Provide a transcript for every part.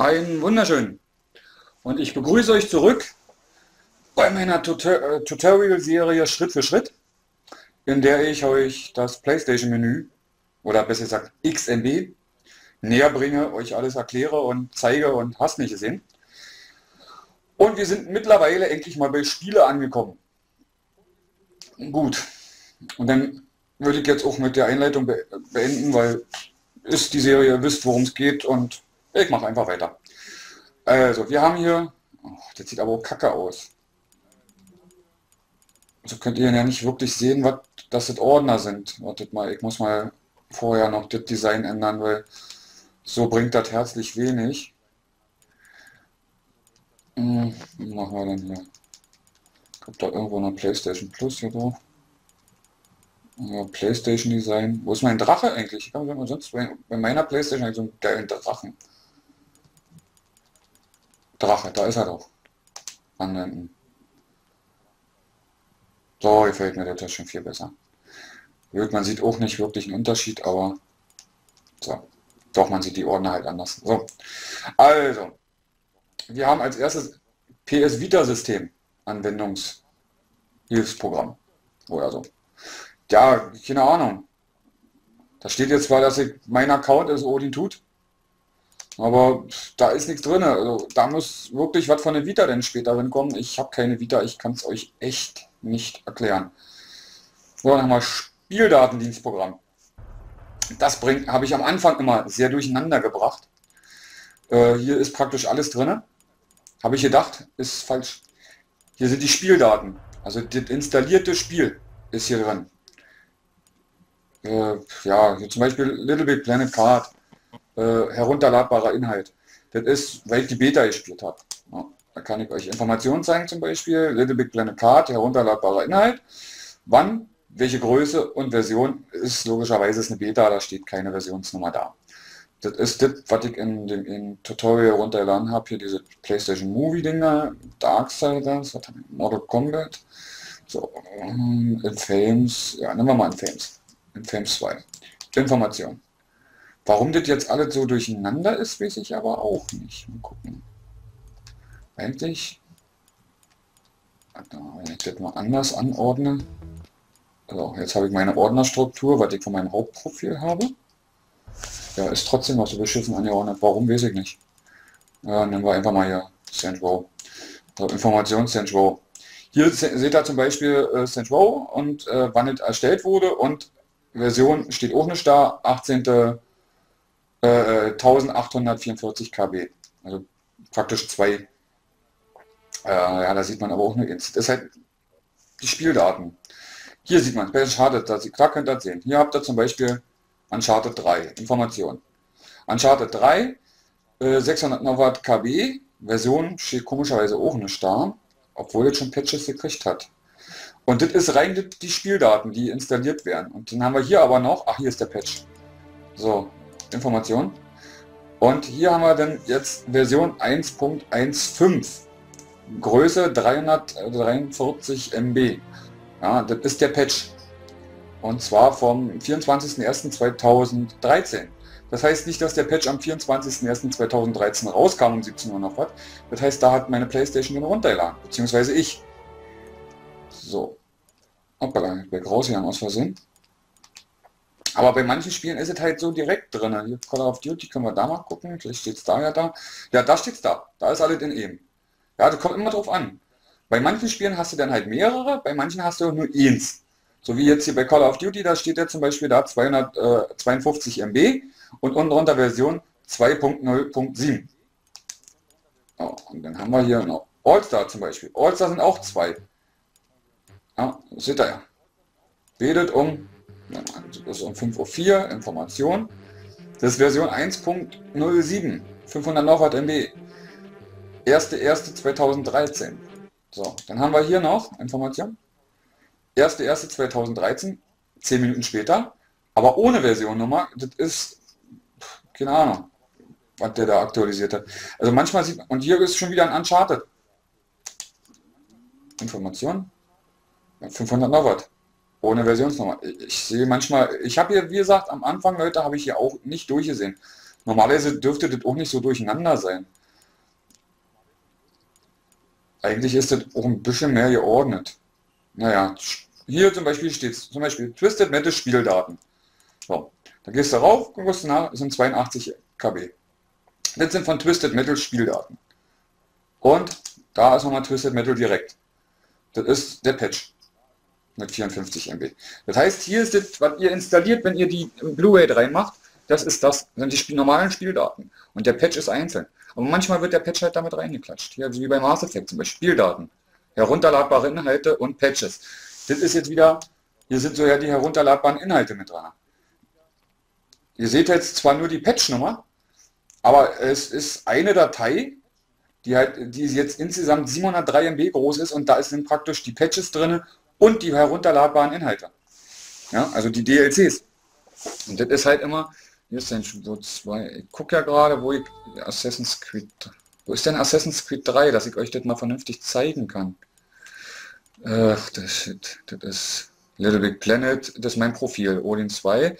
Einen wunderschönen. Und ich begrüße euch zurück bei meiner äh, Tutorial-Serie Schritt für Schritt, in der ich euch das PlayStation-Menü, oder besser gesagt XMB, näher bringe, euch alles erkläre und zeige und hast nicht gesehen. Und wir sind mittlerweile endlich mal bei Spiele angekommen. Gut. Und dann würde ich jetzt auch mit der Einleitung beenden, weil ist die Serie, wisst, worum es geht und ich mache einfach weiter. Also, wir haben hier, oh, das sieht aber auch kacke aus. So könnt ihr ja nicht wirklich sehen, was das sind Ordner sind. Wartet mal, ich muss mal vorher noch das Design ändern, weil so bringt das herzlich wenig. Hm, machen wir denn hier? Kommt da irgendwo eine Playstation Plus hier drauf? Playstation Design. Wo ist mein Drache eigentlich? Ich kann sonst bei, meiner Playstation eigentlich so einen geilen Drachen. Drache, da ist er doch. Anwenden. So, gefällt mir der Tisch schon viel besser. Man sieht auch nicht wirklich einen Unterschied, aber so. Doch, man sieht die Ordner halt anders. So. Also, wir haben als erstes PS Vita System Anwendungshilfsprogramm. Oder so. Ja, keine Ahnung. Da steht jetzt zwar, dass ich, mein Account ist Odin tut, aber da ist nichts drin. Also, da muss wirklich was von der Vita denn später drin kommen. Ich habe keine Vita, ich kann es euch echt nicht erklären. So, wir Spieldatendienstprogramm. Das bringt, habe ich am Anfang immer sehr durcheinander gebracht. Äh, hier ist praktisch alles drin. Habe ich gedacht, ist falsch. Hier sind die Spieldaten. Also das installierte Spiel ist hier drin. Äh, ja, hier zum Beispiel Little Big Planet Card äh, herunterladbarer Inhalt. Das ist, weil ich die Beta gespielt habe. Ja, da kann ich euch Informationen zeigen, zum Beispiel Little Big Planet Card, herunterladbarer Inhalt. Wann, welche Größe und Version ist logischerweise ist eine Beta, da steht keine Versionsnummer da. Das ist das, was ich in dem in Tutorial runtergeladen habe, hier diese PlayStation Movie Dinger, Darksiders, was Kombat, so, ähm, in Fames, ja, nehmen wir mal in Fames, in Fames 2. Information. Warum das jetzt alles so durcheinander ist, weiß ich aber auch nicht. Mal gucken. Eigentlich, wenn ich das mal anders anordne, also jetzt habe ich meine Ordnerstruktur, was ich von meinem Hauptprofil habe. Ja, ist trotzdem noch so beschissen angeordnet. Warum, weiß ich nicht. Ja, nehmen wir einfach mal hier St. Row. Information St. Row. Hier seht ihr zum Beispiel äh, St. Row und äh, wann es erstellt wurde und Version steht auch nicht da, 18 äh, 1844 KB. Also praktisch zwei. Äh, ja, da sieht man aber auch nur Das ist halt die Spieldaten. Hier sieht man, bei Uncharted, da, klar könnt ihr das sehen. Hier habt ihr zum Beispiel Uncharted 3, Information. Uncharted 3, äh, 600 KB, Version steht komischerweise auch nicht da, obwohl jetzt schon Patches gekriegt hat. Und das ist rein die Spieldaten, die installiert werden. Und dann haben wir hier aber noch, ach hier ist der Patch. So, Information. Und hier haben wir dann jetzt Version 1.15. Größe 343 MB. Ja, das ist der Patch. Und zwar vom 24.01.2013. Das heißt nicht, dass der Patch am 24.01.2013 rauskam um 17 Uhr noch was. Das heißt, da hat meine Playstation den runtergeladen. Beziehungsweise ich. So. Hoppala, ich bin rausgegangen aus Versehen. Aber bei manchen Spielen ist es halt so direkt drin. Hier Call of Duty können wir da mal gucken. Vielleicht steht es da ja da. Ja, da steht es da. Da ist alles in eben. Ja, das kommt immer drauf an. Bei manchen Spielen hast du dann halt mehrere, bei manchen hast du nur eins. So wie jetzt hier bei Call of Duty, da steht ja zum Beispiel da 252 MB und unten drunter Version 2.0.7. Oh, und dann haben wir hier noch All-Star zum Beispiel. All-Star sind auch zwei. Ja, seht ihr ja. Redet um das ist um 5.04 Uhr, Information. Das ist Version 1.07, 500 Novatt MB. 1.1.2013. So, dann haben wir hier noch Information. 1.1.2013, 10 Minuten später, aber ohne Versionnummer. Das ist, keine Ahnung, was der da aktualisiert hat. Also manchmal sieht und hier ist schon wieder ein Uncharted. Information. 500 Novatt ohne Versionsnummer. Ich sehe manchmal, ich habe hier, wie gesagt, am Anfang, Leute, habe ich hier auch nicht durchgesehen. Normalerweise dürfte das auch nicht so durcheinander sein. Eigentlich ist das auch ein bisschen mehr geordnet. Naja, hier zum Beispiel steht zum Beispiel Twisted Metal Spieldaten. So, da gehst du rauf, guckst nach, sind 82 KB. Das sind von Twisted Metal Spieldaten. Und da ist nochmal Twisted Metal direkt. Das ist der Patch mit 54 MB. Das heißt, hier ist das, was ihr installiert, wenn ihr die Blu-ray reinmacht, das ist das, sind die normalen Spieldaten. Und der Patch ist einzeln. Aber manchmal wird der Patch halt damit reingeklatscht. Hier, wie bei Mass Effect zum Beispiel, Spieldaten. Herunterladbare Inhalte und Patches. Das ist jetzt wieder, hier sind so ja die herunterladbaren Inhalte mit dran. Ihr seht jetzt zwar nur die Patchnummer, aber es ist eine Datei, die halt, die jetzt insgesamt 703 MB groß ist und da sind praktisch die Patches drin und die herunterladbaren Inhalte. Ja, also die DLCs. Und das ist halt immer, hier sind so zwei, ich gucke ja gerade, wo ich Assassin's Creed, wo ist denn Assassin's Creed 3, dass ich euch das mal vernünftig zeigen kann. Ach, das Shit, das ist Little Big Planet, das ist mein Profil, Odin 2.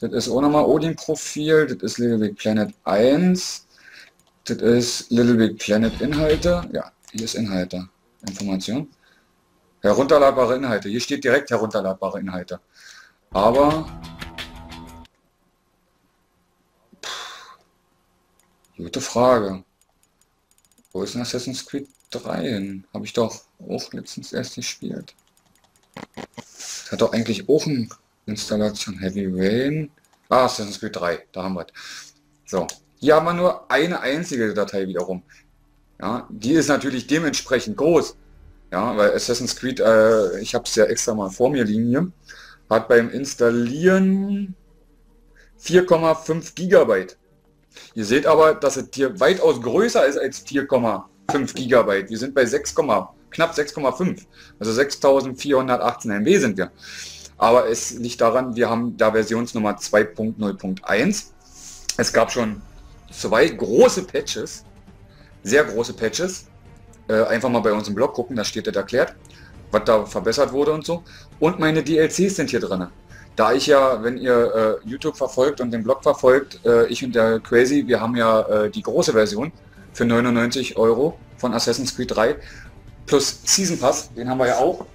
Das ist auch nochmal Odin Profil, das ist Little Big Planet 1. Das ist Little Big Planet Inhalte. Ja, hier ist Inhalte. Information. Herunterladbare Inhalte. Hier steht direkt herunterladbare Inhalte. Aber... Pff, gute Frage. Wo ist denn Assassin's Creed 3 hin? Habe ich doch auch letztens erst gespielt. Hat doch eigentlich auch eine Installation Heavy Rain. Ah, Assassin's Creed 3. Da haben wir es. So. Hier haben wir nur eine einzige Datei wiederum. Ja, die ist natürlich dementsprechend groß. Ja, weil Assassin's Creed, äh, ich habe es ja extra mal vor mir liegen hier, hat beim Installieren 4,5 Gigabyte. Ihr seht aber, dass es hier weitaus größer ist als 4,5 Gigabyte. Wir sind bei 6, knapp 6,5. Also 6418 MB sind wir. Aber es liegt daran, wir haben da Versionsnummer 2.0.1. Es gab schon zwei große Patches, sehr große Patches. Äh, einfach mal bei uns im Blog gucken, da steht das erklärt, was da verbessert wurde und so. Und meine DLCs sind hier drin. Da ich ja, wenn ihr äh, YouTube verfolgt und den Blog verfolgt, äh, ich und der Crazy, wir haben ja äh, die große Version für 99 Euro von Assassin's Creed 3 plus Season Pass, den haben wir ja auch.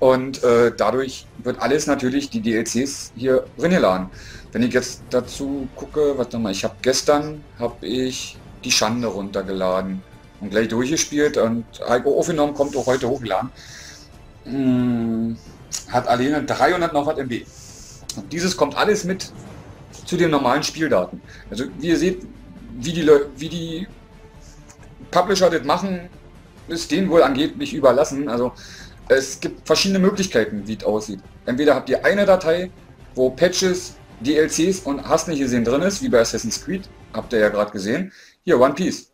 Und äh, dadurch wird alles natürlich, die DLCs hier drin geladen. Wenn ich jetzt dazu gucke, was mal, ich habe gestern habe ich die Schande runtergeladen und gleich durchgespielt und Heiko aufgenommen, kommt auch heute hochgeladen. Hm, hat alleine 300 noch was MB. Und dieses kommt alles mit zu den normalen Spieldaten. Also wie ihr seht, wie die, wie die Publisher das machen, ist denen wohl angeblich überlassen. Also es gibt verschiedene Möglichkeiten, wie es aussieht. Entweder habt ihr eine Datei, wo Patches DLCs und hast nicht gesehen drin ist, wie bei Assassin's Creed, habt ihr ja gerade gesehen. Hier, One Piece.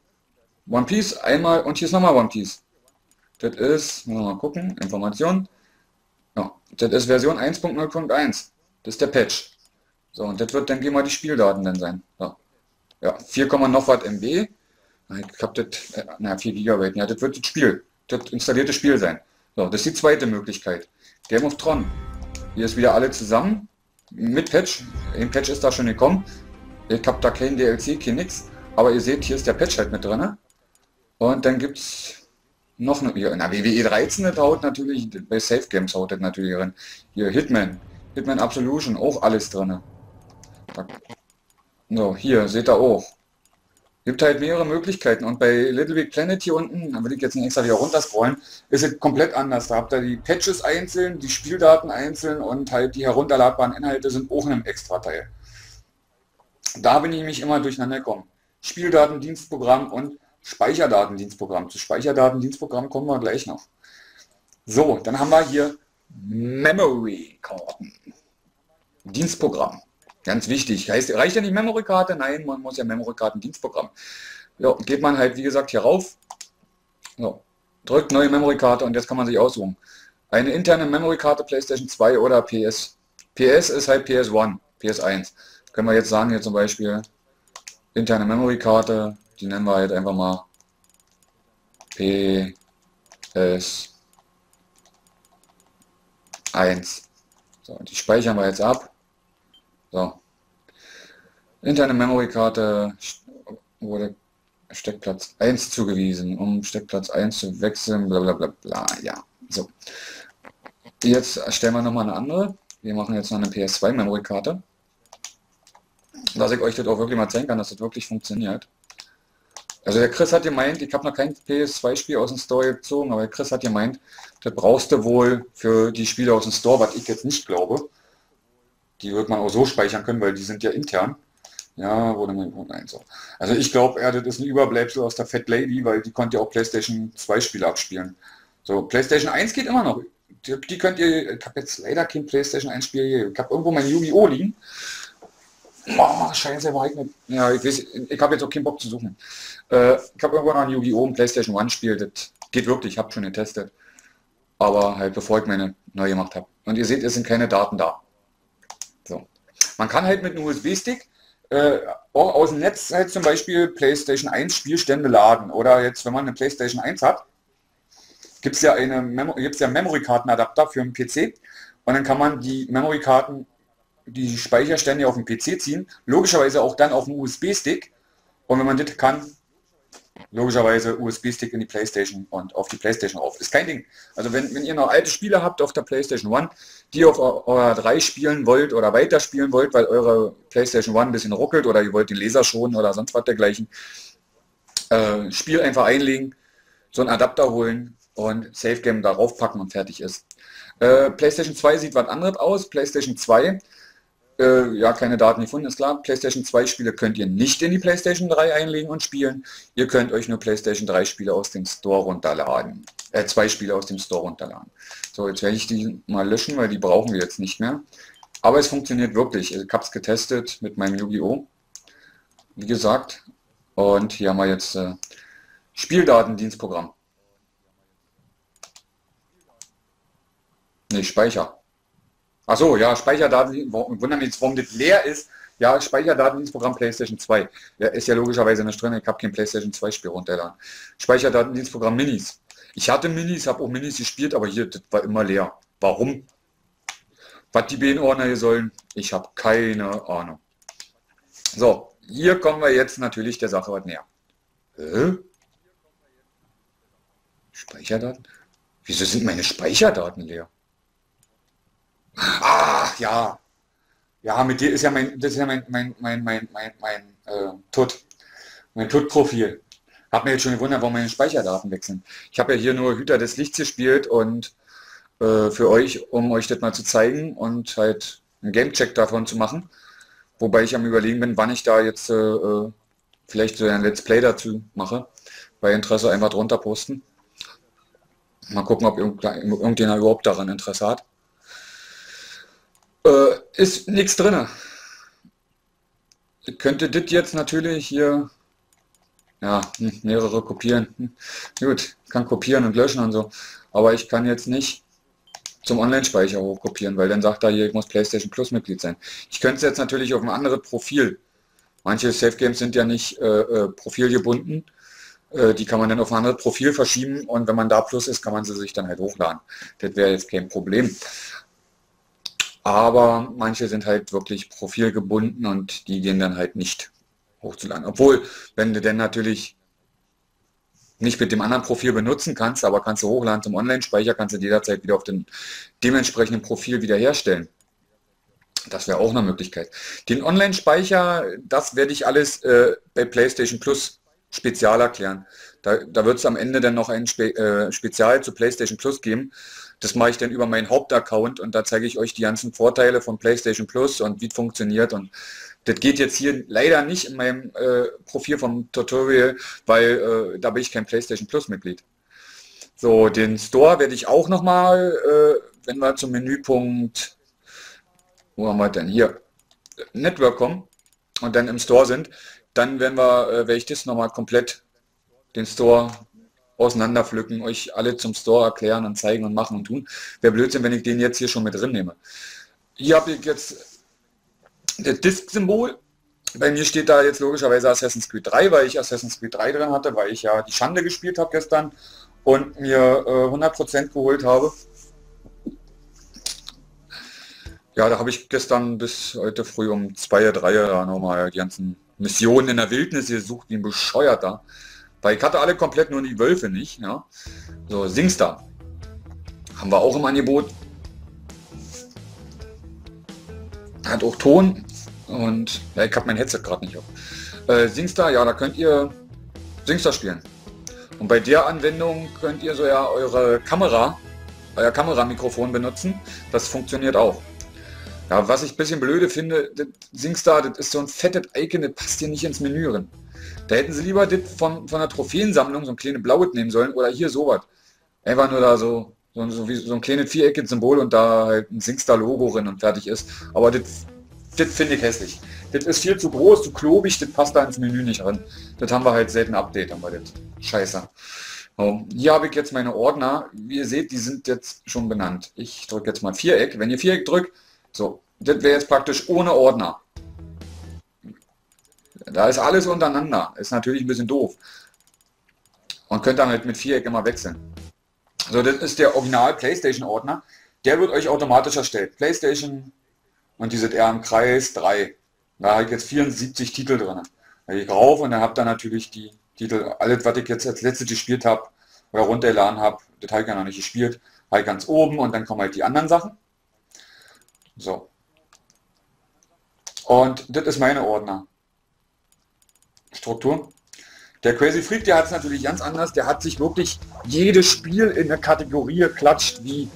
One Piece einmal und hier ist nochmal One Piece. Das ist, mal gucken, Information. Ja, das ist Version 1.0.1. Das ist der Patch. So, und das wird dann gehen mal die Spieldaten dann sein. So. Ja, 4, noch was MB. Ich hab das, äh, na 4 GB. Ja, das wird das Spiel, das installierte Spiel sein. So, das ist die zweite Möglichkeit. Game of Tron. Hier ist wieder alle zusammen mit Patch. Ein Patch ist da schon gekommen. Ich habe da kein DLC, kein nix. Aber ihr seht, hier ist der Patch halt mit drin. Und dann gibt es noch eine, na, WWE 13 das haut natürlich, bei Safe Games haut das natürlich drin. Hier Hitman, Hitman Absolution, auch alles drin. So, hier seht ihr auch. Gibt halt mehrere Möglichkeiten und bei Little Big Planet hier unten, da will ich jetzt nicht extra wieder runter scrollen, ist es komplett anders. Da habt ihr die Patches einzeln, die Spieldaten einzeln und halt die herunterladbaren Inhalte sind auch in einem extra Teil. Da bin ich nämlich immer durcheinander gekommen. Spieldatendienstprogramm und Speicherdatendienstprogramm. Zu Speicherdatendienstprogramm kommen wir gleich noch. So, dann haben wir hier Memory-Karten. Dienstprogramm. Ganz wichtig. Heißt, reicht ja nicht Memory-Karte? Nein, man muss ja Memory-Karten-Dienstprogramm. Ja, geht man halt, wie gesagt, hier rauf. So, drückt neue Memory-Karte und jetzt kann man sich aussuchen. Eine interne Memory-Karte PlayStation 2 oder PS. PS ist halt PS1, PS1. Können wir jetzt sagen, hier zum Beispiel interne Memory-Karte, die nennen wir halt einfach mal PS1. So, die speichern wir jetzt ab. So. Interne Memory-Karte wurde Steckplatz 1 zugewiesen, um Steckplatz 1 zu wechseln, bla bla bla bla. Ja, so. Jetzt erstellen wir nochmal eine andere. Wir machen jetzt noch eine PS2 Memory-Karte. Dass ich euch das auch wirklich mal zeigen kann, dass das wirklich funktioniert. Also der Chris hat gemeint, ich habe noch kein PS2-Spiel aus dem Store gezogen, aber der Chris hat gemeint, das brauchst du wohl für die Spiele aus dem Store, was ich jetzt nicht glaube. Die wird man auch so speichern können, weil die sind ja intern. Ja, wurde mein Punkt 1 so. Also ich glaube, das ist ein Überbleibsel aus der Fat Lady, weil die konnte ja auch PlayStation 2 Spiele abspielen. So, PlayStation 1 geht immer noch. Die, die könnt ihr, ich habe jetzt leider kein PlayStation 1 Spiel hier. Ich habe irgendwo mein Yu-Gi-Oh! liegen. Oh, scheiße, war ich nicht. Ja, ich ich habe jetzt auch keinen Bock zu suchen. Äh, ich habe irgendwo noch ein Yu-Gi-Oh! ein PlayStation 1 Spiel. Das geht wirklich, ich habe schon getestet. Aber halt bevor ich meine neu gemacht habe. Und ihr seht, es sind keine Daten da. So. Man kann halt mit einem USB-Stick äh, auch aus dem Netz halt zum Beispiel PlayStation 1 Spielstände laden. Oder jetzt, wenn man eine PlayStation 1 hat, gibt es ja eine Memo gibt's ja Memory-Kartenadapter für einen PC. Und dann kann man die Memory-Karten, die Speicherstände auf den PC ziehen. Logischerweise auch dann auf den USB-Stick. Und wenn man das kann, logischerweise USB-Stick in die Playstation und auf die Playstation auf. Ist kein Ding. Also wenn, wenn ihr noch alte Spiele habt auf der Playstation One, die auf eurer 3 spielen wollt oder weiterspielen wollt, weil eure Playstation One ein bisschen ruckelt oder ihr wollt den Laser schonen oder sonst was dergleichen, äh, Spiel einfach einlegen, so einen Adapter holen und Safe Game darauf packen und fertig ist. Äh, PlayStation 2 sieht was anderes aus. PlayStation 2 äh, ja, keine Daten gefunden, ist klar. PlayStation 2 Spiele könnt ihr nicht in die PlayStation 3 einlegen und spielen. Ihr könnt euch nur PlayStation 3 Spiele aus dem Store runterladen. Äh, zwei Spiele aus dem Store runterladen. So, jetzt werde ich die mal löschen, weil die brauchen wir jetzt nicht mehr. Aber es funktioniert wirklich. Ich habe es getestet mit meinem Yu-Gi-Oh! Wie gesagt. Und hier haben wir jetzt äh, Spieldatendienstprogramm. Ne, Speicher. Achso, ja, Speicherdaten, wundern jetzt, warum das leer ist. Ja, Speicherdatendienstprogramm PlayStation 2. Ja, ist ja logischerweise nicht drin, ich habe kein PlayStation 2 Spiel runterladen. Speicherdatendienstprogramm Minis. Ich hatte Minis, habe auch Minis gespielt, aber hier, das war immer leer. Warum? Was die BN-Ordner hier sollen, ich habe keine Ahnung. So, hier kommen wir jetzt natürlich der Sache was näher. Hä? Speicherdaten? Wieso sind meine Speicherdaten leer? Ach ja. Ja, mit dir ist ja mein, das ist ja mein, mein, mein, mein, mein, mein äh, Tut. Mein Tut-Profil. Hab mir jetzt schon gewundert, warum meine Speicherdaten wechseln. Ich habe ja hier nur Hüter des Lichts gespielt und äh, für euch, um euch das mal zu zeigen und halt einen Gamecheck davon zu machen. Wobei ich am überlegen bin, wann ich da jetzt äh, äh vielleicht so ein Let's Play dazu mache. Bei Interesse einfach drunter posten. Mal gucken, ob irgendjemand überhaupt daran Interesse hat. Äh, ist nichts drin. Ich könnte das jetzt natürlich hier ja, hm, mehrere kopieren. Hm, gut, kann kopieren und löschen und so. Aber ich kann jetzt nicht zum Online-Speicher hochkopieren, weil dann sagt er hier, ich muss PlayStation Plus Mitglied sein. Ich könnte es jetzt natürlich auf ein anderes Profil. Manche Safe Games sind ja nicht äh, äh, profilgebunden. Äh, die kann man dann auf ein anderes Profil verschieben und wenn man da Plus ist, kann man sie sich dann halt hochladen. Das wäre jetzt kein Problem. Aber manche sind halt wirklich profilgebunden und die gehen dann halt nicht hochzuladen. Obwohl, wenn du denn natürlich nicht mit dem anderen Profil benutzen kannst, aber kannst du hochladen zum Online-Speicher, kannst du jederzeit wieder auf dem dementsprechenden Profil wiederherstellen. Das wäre auch eine Möglichkeit. Den Online-Speicher, das werde ich alles äh, bei PlayStation Plus spezial erklären. Da, da wird es am Ende dann noch ein Spe äh, Spezial zu PlayStation Plus geben. Das mache ich dann über meinen Hauptaccount und da zeige ich euch die ganzen Vorteile von PlayStation Plus und wie es funktioniert. Und das geht jetzt hier leider nicht in meinem äh, Profil vom Tutorial, weil äh, da bin ich kein PlayStation Plus Mitglied. So, den Store werde ich auch nochmal, äh, wenn wir zum Menüpunkt, wo haben wir denn hier, Network kommen und dann im Store sind, dann werden wir, äh, werde ich das nochmal komplett den Store auseinanderpflücken, euch alle zum Store erklären und zeigen und machen und tun. Wäre Blödsinn, wenn ich den jetzt hier schon mit drin nehme. Hier habe ich jetzt das Disk-Symbol. Bei mir steht da jetzt logischerweise Assassin's Creed 3, weil ich Assassin's Creed 3 drin hatte, weil ich ja die Schande gespielt habe gestern und mir äh, 100% geholt habe. Ja, da habe ich gestern bis heute früh um zwei, drei da nochmal die ganzen Missionen in der Wildnis gesucht, wie ein Bescheuerter. Weil ich hatte alle komplett nur die Wölfe nicht. Ja. So, Singstar. Haben wir auch im Angebot. Hat auch Ton. Und ja, ich habe mein Headset gerade nicht auf. Äh, Singstar, ja, da könnt ihr Singstar spielen. Und bei der Anwendung könnt ihr so ja eure Kamera, euer Kameramikrofon benutzen. Das funktioniert auch. Ja, was ich bisschen blöde finde, das Singstar, das ist so ein fettes Icon, das passt hier nicht ins Menü rein. Da hätten sie lieber das von, von der Trophäensammlung, so ein kleines Blaues nehmen sollen oder hier sowas. Einfach nur da so, so, so, wie, so ein kleines viereckiges Symbol und da halt ein Singstar-Logo drin und fertig ist. Aber das, das finde ich hässlich. Das ist viel zu groß, zu klobig, das passt da ins Menü nicht rein. Das haben wir halt selten Update, haben wir das. Scheiße. So, hier habe ich jetzt meine Ordner. Wie ihr seht, die sind jetzt schon benannt. Ich drücke jetzt mal Viereck. Wenn ihr Viereck drückt, so, das wäre jetzt praktisch ohne Ordner. Da ist alles untereinander. Ist natürlich ein bisschen doof. Und könnt damit mit Viereck immer wechseln. So, das ist der Original PlayStation Ordner. Der wird euch automatisch erstellt. PlayStation und die sind eher im Kreis 3. Da habe ich jetzt 74 Titel drin. Da gehe ich rauf und dann habt ihr natürlich die Titel, alles was ich jetzt als letztes gespielt habe oder runtergeladen habe, das habe ich ja noch nicht gespielt, halt ganz oben und dann kommen halt die anderen Sachen. So. Und das ist meine Ordner. Struktur. Der Crazy Freak, der hat es natürlich ganz anders. Der hat sich wirklich jedes Spiel in eine Kategorie geklatscht, wie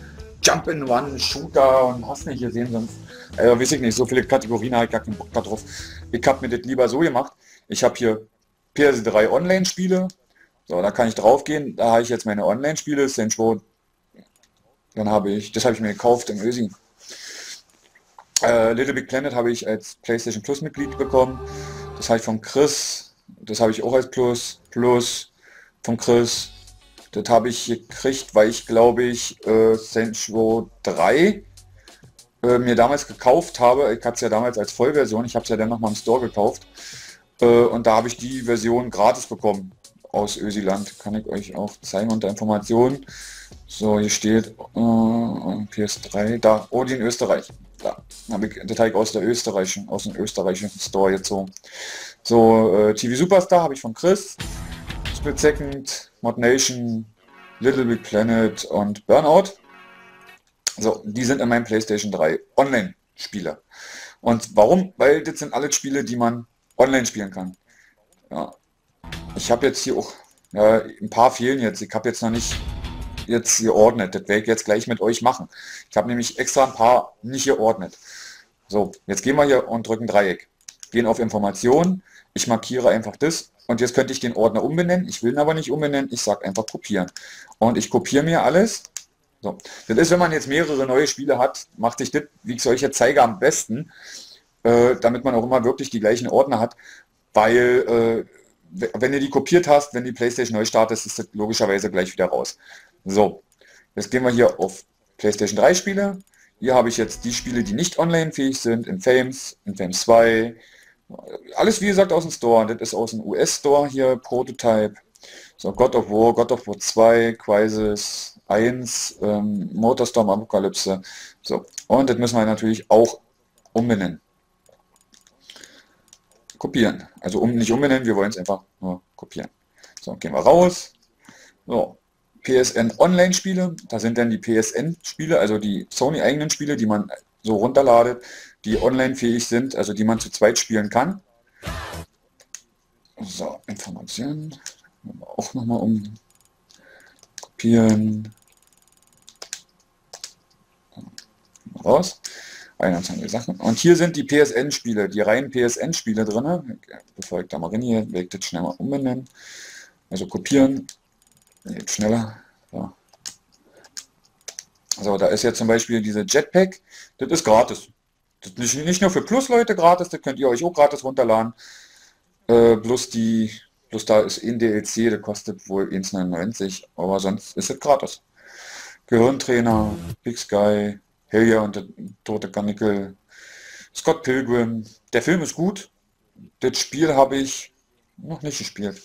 Jump in One, Shooter und hast nicht gesehen, sonst äh, weiß ich nicht, so viele Kategorien habe ich gar keinen Bock darauf. Ich habe mir das lieber so gemacht. Ich habe hier PS3 Online-Spiele. So, da kann ich drauf gehen. Da habe ich jetzt meine Online-Spiele, Saints Row. Dann habe ich, das habe ich mir gekauft im Ösi. Äh, Little Big Planet habe ich als PlayStation Plus Mitglied bekommen. Das habe ich von Chris. Das habe ich auch als Plus. Plus von Chris. Das habe ich gekriegt, weil ich glaube ich äh, Row 3 äh, mir damals gekauft habe. Ich hatte es ja damals als Vollversion. Ich habe es ja dann nochmal im Store gekauft. Äh, und da habe ich die Version gratis bekommen aus Ösiland. Kann ich euch auch zeigen unter Informationen. So, hier steht äh, PS3, da, Odin Österreich. Da habe ich Detail aus der österreichischen, aus dem österreichischen Store jetzt so. So, äh, TV Superstar habe ich von Chris. Split Second, Mod Nation, Little Big Planet und Burnout. So, die sind in meinem PlayStation 3 Online-Spiele. Und warum? Weil das sind alle Spiele, die man online spielen kann. Ja. Ich habe jetzt hier auch, ja, ein paar fehlen jetzt. Ich habe jetzt noch nicht jetzt geordnet. Das werde ich jetzt gleich mit euch machen. Ich habe nämlich extra ein paar nicht geordnet. So, jetzt gehen wir hier und drücken Dreieck. Gehen auf Informationen. Ich markiere einfach das. Und jetzt könnte ich den Ordner umbenennen. Ich will ihn aber nicht umbenennen. Ich sage einfach kopieren. Und ich kopiere mir alles. So. Das ist, wenn man jetzt mehrere neue Spiele hat, macht sich das, wie ich jetzt zeige, am besten äh, damit man auch immer wirklich die gleichen Ordner hat, weil äh, wenn du die kopiert hast, wenn die Playstation neu startet, ist das logischerweise gleich wieder raus. So, jetzt gehen wir hier auf Playstation 3 Spiele. Hier habe ich jetzt die Spiele, die nicht online fähig sind, in Fames, in Fames 2, alles wie gesagt aus dem Store. Das ist aus dem US-Store hier, Prototype. So, God of War, God of War 2, Crisis 1, ähm, Motorstorm Apokalypse. So, und das müssen wir natürlich auch umbenennen kopieren. Also um nicht umbenennen, wir wollen es einfach nur kopieren. So, gehen wir raus. So, PSN Online-Spiele, da sind dann die PSN-Spiele, also die Sony-eigenen Spiele, die man so runterladet, die online fähig sind, also die man zu zweit spielen kann. So, Informationen. Auch nochmal um kopieren. Raus. 21 Sachen. Und hier sind die PSN-Spiele, die reinen PSN-Spiele drin. Bevor ich da mal reingehe, werde ich das schnell mal umbenennen. Also kopieren. Jetzt schneller. So. so, da ist jetzt zum Beispiel diese Jetpack. Das ist gratis. Das nicht, nicht nur für Plus-Leute gratis, das könnt ihr euch auch gratis runterladen. Äh, plus die, plus da ist in DLC, der kostet wohl 1,99, aber sonst ist es gratis. Gehirntrainer, Big Sky, Helja und der tote Karnickel, Scott Pilgrim. Der Film ist gut. Das Spiel habe ich noch nicht gespielt.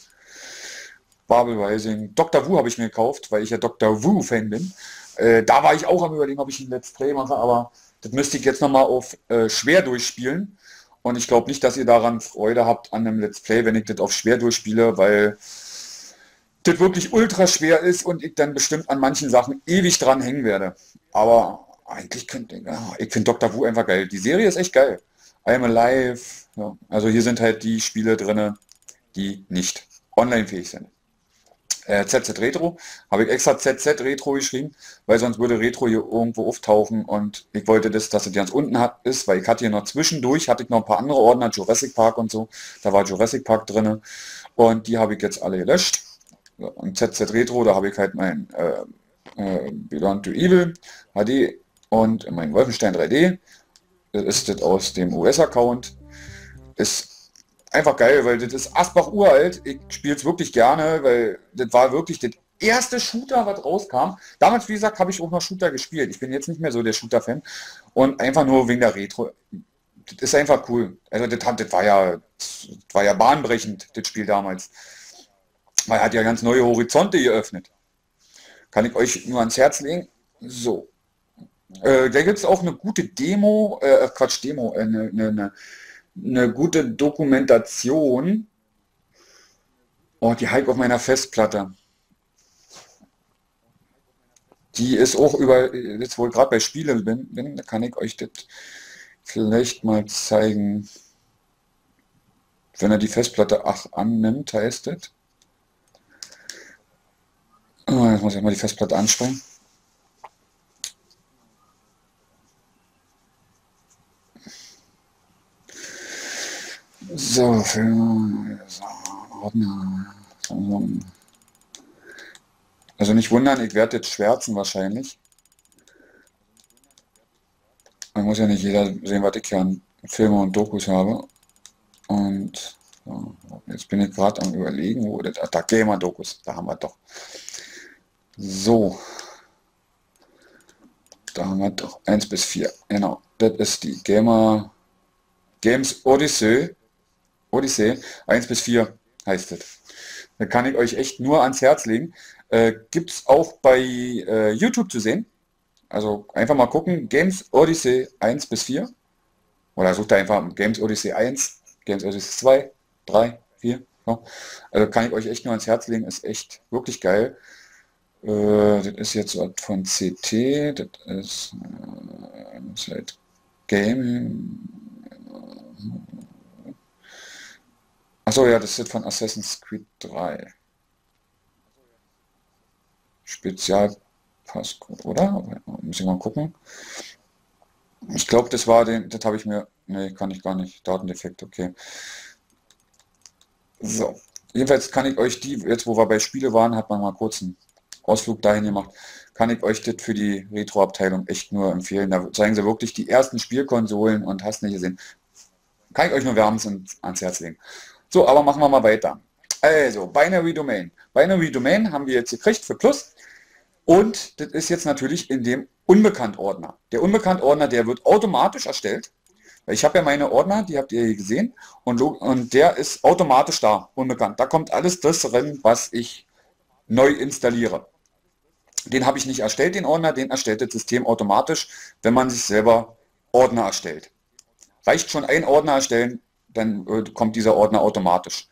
Babel Rising. Dr. Wu habe ich mir gekauft, weil ich ja Dr. Wu-Fan bin. Äh, da war ich auch am überlegen, ob ich ein Let's Play mache, aber Das müsste ich jetzt nochmal auf äh, schwer durchspielen. Und ich glaube nicht, dass ihr daran Freude habt an einem Let's Play, wenn ich das auf schwer durchspiele, weil das wirklich ultra schwer ist und ich dann bestimmt an manchen Sachen ewig dran hängen werde. Aber eigentlich könnte ja, ich finde Dr. Wu einfach geil. Die Serie ist echt geil. I'm Alive. Ja. Also hier sind halt die Spiele drin, die nicht online fähig sind. Äh, ZZ Retro, habe ich extra ZZ Retro geschrieben, weil sonst würde Retro hier irgendwo auftauchen und ich wollte das, dass es ganz unten hat, ist, weil ich hatte hier noch zwischendurch, hatte ich noch ein paar andere Ordner, Jurassic Park und so, da war Jurassic Park drin und die habe ich jetzt alle gelöscht. Und ZZ Retro, da habe ich halt mein äh, äh, Beyond to Evil HD und mein Wolfenstein 3D. Das ist das aus dem US-Account. Ist einfach geil, weil das ist Asbach uralt. Ich spiele es wirklich gerne, weil das war wirklich das erste Shooter, was rauskam. Damals, wie gesagt, habe ich auch noch Shooter gespielt. Ich bin jetzt nicht mehr so der Shooter-Fan. Und einfach nur wegen der Retro. Das ist einfach cool. Also das, das war ja das war ja bahnbrechend, das Spiel damals. Weil hat ja ganz neue Horizonte geöffnet. Kann ich euch nur ans Herz legen. So. Äh, da gibt es auch eine gute Demo, äh, Quatsch, Demo, äh, eine, eine, eine gute Dokumentation. Oh, die Hike auf meiner Festplatte. Die ist auch über, jetzt wohl gerade bei Spielen bin, bin, da kann ich euch das vielleicht mal zeigen. Wenn er die Festplatte 8 annimmt, heißt das. Oh, jetzt muss ich mal die Festplatte anspringen. So, für. Also nicht wundern, ich werde jetzt schwärzen wahrscheinlich. Man muss ja nicht jeder sehen, was ich hier an Filme und Dokus habe. Und so, jetzt bin ich gerade am überlegen, wo das, da Gamer-Dokus, da haben wir doch. So. Da haben wir doch 1 bis 4. Genau. Das ist die Gamer Games Odyssey. Odyssey 1 bis 4 heißt es. Da kann ich euch echt nur ans Herz legen. Äh, Gibt es auch bei äh, YouTube zu sehen. Also einfach mal gucken. Games Odyssey 1 bis 4. Oder sucht da einfach Games Odyssey 1, Games Odyssey 2, 3, 4. Ja. Also kann ich euch echt nur ans Herz legen. Ist echt wirklich geil. Äh, das ist jetzt von CT. Das ist, äh, Gaming. Achso, ja, das ist von Assassin's Creed 3. Spezialpasscode, oder? Muss ich mal gucken. Ich glaube, das war den, das habe ich mir, ne, kann ich gar nicht. Datendefekt, okay. So, jedenfalls kann ich euch die, jetzt wo wir bei Spiele waren, hat man mal kurz einen Ausflug dahin gemacht, kann ich euch das für die Retro-Abteilung echt nur empfehlen. Da zeigen sie wirklich die ersten Spielkonsolen und hast nicht gesehen. Kann ich euch nur wärmens ans Herz legen. So, aber machen wir mal weiter. Also, Binary Domain. Binary Domain haben wir jetzt gekriegt für Plus. Und das ist jetzt natürlich in dem Unbekannt-Ordner. Der Unbekannt-Ordner, der wird automatisch erstellt. Ich habe ja meine Ordner, die habt ihr hier gesehen. Und, und der ist automatisch da, unbekannt. Da kommt alles das drin, was ich neu installiere. Den habe ich nicht erstellt, den Ordner, den erstellt das System automatisch, wenn man sich selber Ordner erstellt. Reicht schon ein Ordner erstellen, dann äh, kommt dieser Ordner automatisch.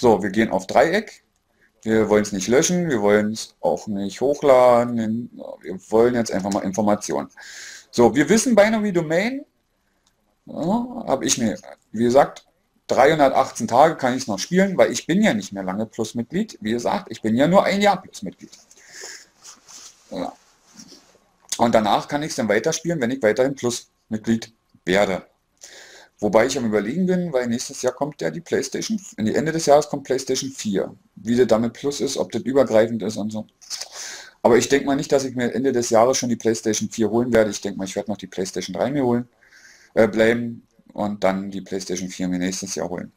So, wir gehen auf Dreieck. Wir wollen es nicht löschen, wir wollen es auch nicht hochladen. Wir wollen jetzt einfach mal Informationen. So, wir wissen Binary Domain, ja, habe ich mir, wie gesagt, 318 Tage kann ich es noch spielen, weil ich bin ja nicht mehr lange Plus-Mitglied. Wie gesagt, ich bin ja nur ein Jahr Plus-Mitglied. Ja. Und danach kann ich es dann weiterspielen, wenn ich weiterhin Plus-Mitglied werde. Wobei ich am überlegen bin, weil nächstes Jahr kommt ja die Playstation, in die Ende des Jahres kommt Playstation 4. Wie das damit Plus ist, ob das übergreifend ist und so. Aber ich denke mal nicht, dass ich mir Ende des Jahres schon die Playstation 4 holen werde. Ich denke mal, ich werde noch die Playstation 3 mir holen, äh, bleiben und dann die Playstation 4 mir nächstes Jahr holen.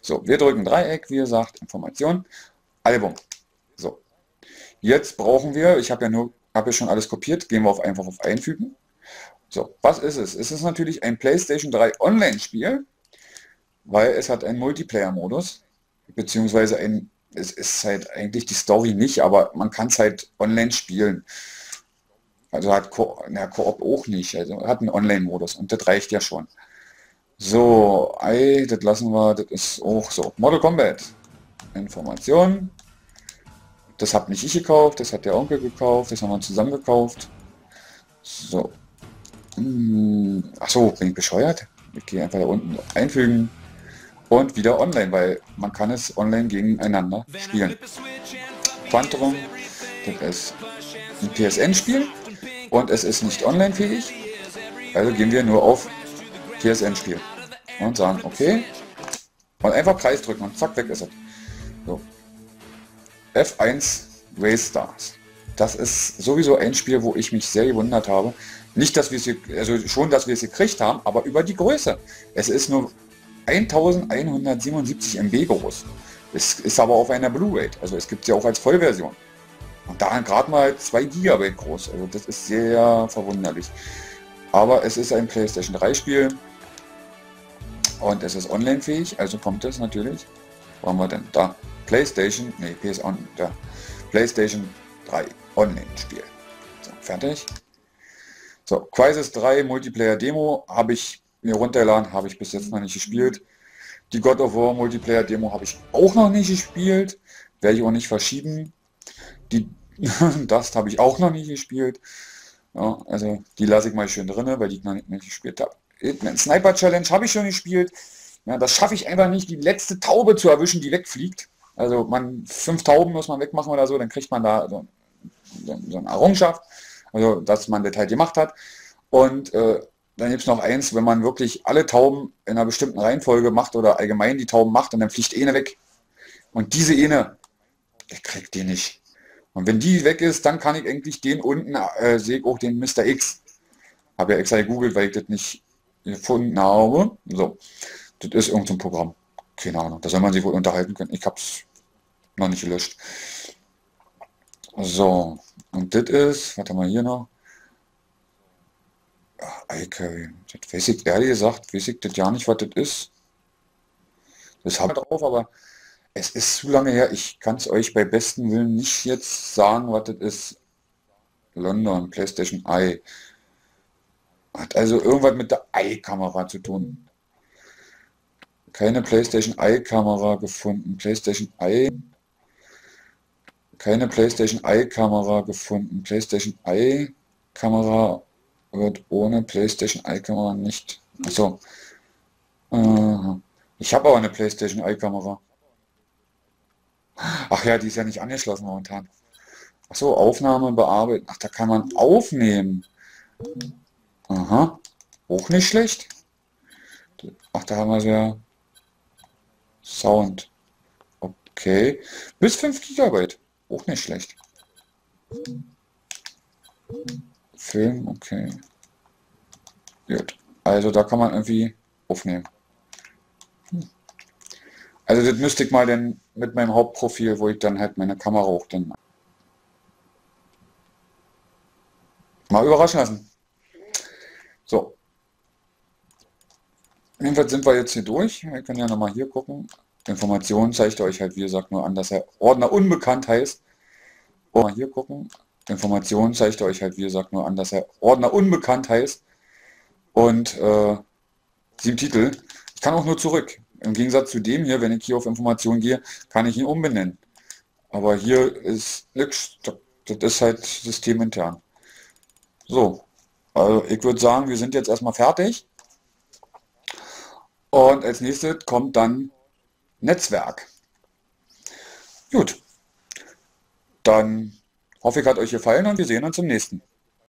So, wir drücken Dreieck, wie gesagt, Information, Album. So, jetzt brauchen wir, ich habe ja nur, habe ja schon alles kopiert, gehen wir auf einfach auf Einfügen. So, was ist es? Es ist natürlich ein PlayStation 3 Online-Spiel, weil es hat einen Multiplayer-Modus, beziehungsweise ein, es ist halt eigentlich die Story nicht, aber man kann es halt online spielen. Also hat Ko na, Koop auch nicht. Also hat einen Online-Modus und das reicht ja schon. So, ei, das lassen wir, das ist auch so. Model Combat. Informationen. Das habe nicht ich gekauft, das hat der Onkel gekauft, das haben wir zusammen gekauft. So. Achso, bin ich bescheuert? Ich gehe einfach da unten einfügen und wieder online, weil man kann es online gegeneinander spielen. Quantum, das ist ein PSN-Spiel und es ist nicht online-fähig. Also gehen wir nur auf PSN-Spiel und sagen okay und einfach Kreis drücken und zack, weg ist es. So. F1 Race Stars. Das ist sowieso ein Spiel, wo ich mich sehr gewundert habe. Nicht, dass wir es, also schon, dass wir es gekriegt haben, aber über die Größe. Es ist nur 1177 MB groß. Es ist aber auf einer Blu-ray, also es gibt sie auch als Vollversion. Und da gerade mal 2 GB groß, also das ist sehr verwunderlich. Aber es ist ein PlayStation 3 Spiel und es ist online fähig, also kommt es natürlich. Wo haben wir denn? Da. PlayStation, nee, PS on, da. PlayStation 3 Online-Spiel. So, fertig. So, Crisis 3 Multiplayer Demo habe ich mir runtergeladen, habe ich bis jetzt noch nicht gespielt. Die God of War Multiplayer Demo habe ich auch noch nicht gespielt. Werde ich auch nicht verschieben. Die Dust habe ich auch noch nicht gespielt. Ja, also die lasse ich mal schön drin, weil die noch nicht, gespielt habe. Sniper Challenge habe ich schon gespielt. Ja, das schaffe ich einfach nicht, die letzte Taube zu erwischen, die wegfliegt. Also man fünf Tauben muss man wegmachen oder so, dann kriegt man da so, so, so eine Errungenschaft, also dass man das halt gemacht hat. Und äh, dann gibt es noch eins, wenn man wirklich alle Tauben in einer bestimmten Reihenfolge macht oder allgemein die Tauben macht und dann fliegt eine weg. Und diese eine, der kriegt die nicht. Und wenn die weg ist, dann kann ich eigentlich den unten, äh, sehe ich auch den Mr. X. Habe ja extra gegoogelt, weil ich das nicht gefunden habe. So, das ist irgendein Programm. Keine Ahnung, da soll man sich wohl unterhalten können. Ich habe es noch nicht gelöscht. So, und das ist, warte mal hier noch. iCarry. Das weiß ich ehrlich gesagt, weiß ich das ja nicht, was das ist. Das habe ich drauf, aber es ist zu lange her. Ich kann es euch bei besten Willen nicht jetzt sagen, was das ist. London, PlayStation Eye. Hat also irgendwas mit der Eye-Kamera zu tun. Keine PlayStation Eye-Kamera gefunden. PlayStation Eye. Keine PlayStation Eye-Kamera gefunden. PlayStation Eye-Kamera wird ohne PlayStation Eye-Kamera nicht. Achso. Äh, ich habe aber eine PlayStation Eye-Kamera. Ach ja, die ist ja nicht angeschlossen momentan. Achso, Aufnahme bearbeiten. Ach, da kann man aufnehmen. Aha. Auch nicht schlecht. Ach, da haben wir ja Sound. Okay. Bis 5 GB. Auch nicht schlecht. Film, okay. Gut. Also da kann man irgendwie aufnehmen. Also das müsste ich mal dann mit meinem Hauptprofil, wo ich dann halt meine Kamera auch dann mal überraschen lassen. So. Jedenfalls sind wir jetzt hier durch. Wir können ja nochmal hier gucken. Informationen zeigt euch halt, wie gesagt, nur an, dass er Ordner unbekannt heißt. Und mal hier gucken. Informationen zeigt euch halt, wie gesagt, nur an, dass er Ordner unbekannt heißt. Und äh, sieben Titel. Ich kann auch nur zurück. Im Gegensatz zu dem hier, wenn ich hier auf Informationen gehe, kann ich ihn umbenennen. Aber hier ist nichts. Das ist halt systemintern. So. Also ich würde sagen, wir sind jetzt erstmal fertig. Und als nächstes kommt dann Netzwerk. Gut. Dann hoffe ich, hat euch gefallen und wir sehen uns im nächsten.